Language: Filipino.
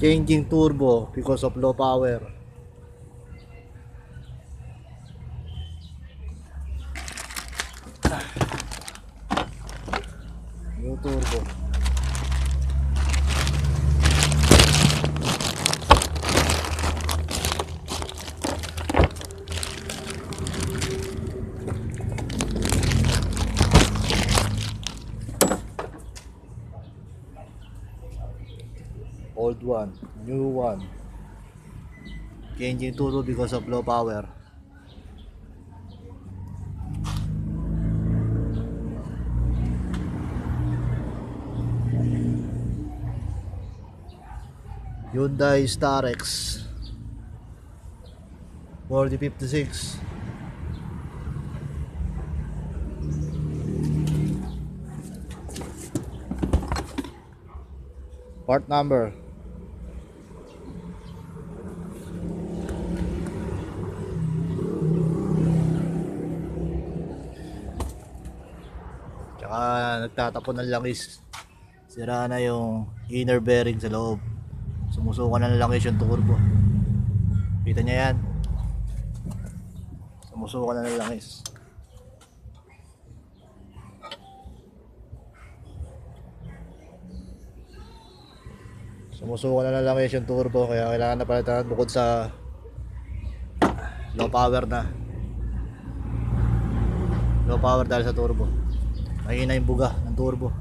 changing turbo because of low power. New turbo old one, new one. Changing turbo because of low power. Hyundai Starex 4056 Part number Tsaka nagtatapon ng langis. Sira na yung inner bearing sa loob. Sumusuka na ng langis yung turbo. Kita niya yan. Sumusuka na ng langis. Sumusuka na ng langis yung turbo kaya kailangan na palitan bukod sa low power na. Low power dahil sa turbo. Mahina yung buga ng turbo.